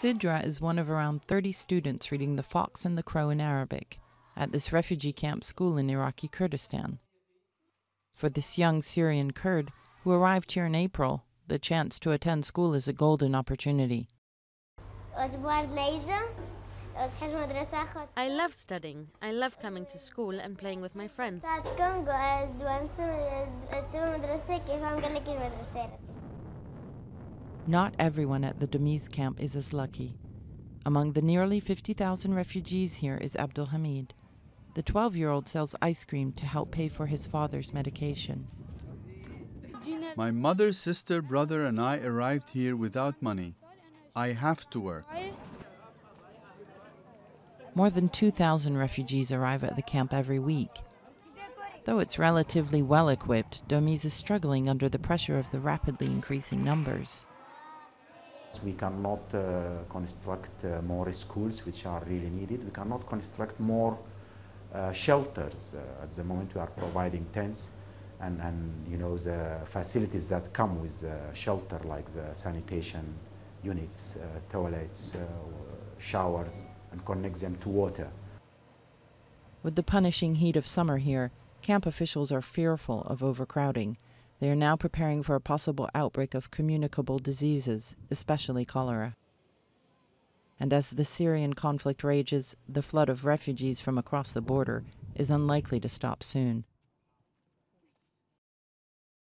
Sidra is one of around 30 students reading The Fox and the Crow in Arabic at this refugee camp school in Iraqi Kurdistan. For this young Syrian Kurd who arrived here in April, the chance to attend school is a golden opportunity. I love studying. I love coming to school and playing with my friends. Not everyone at the Domiz camp is as lucky. Among the nearly 50,000 refugees here is Abdulhamid. The 12 year old sells ice cream to help pay for his father's medication. My mother, sister, brother, and I arrived here without money. I have to work. More than 2,000 refugees arrive at the camp every week. Though it's relatively well equipped, Domiz is struggling under the pressure of the rapidly increasing numbers. We cannot uh, construct uh, more schools, which are really needed. We cannot construct more uh, shelters. Uh, at the moment, we are providing tents and, and you know the facilities that come with shelter, like the sanitation units, uh, toilets, uh, showers, and connect them to water. With the punishing heat of summer here, camp officials are fearful of overcrowding. They are now preparing for a possible outbreak of communicable diseases, especially cholera. And as the Syrian conflict rages, the flood of refugees from across the border is unlikely to stop soon.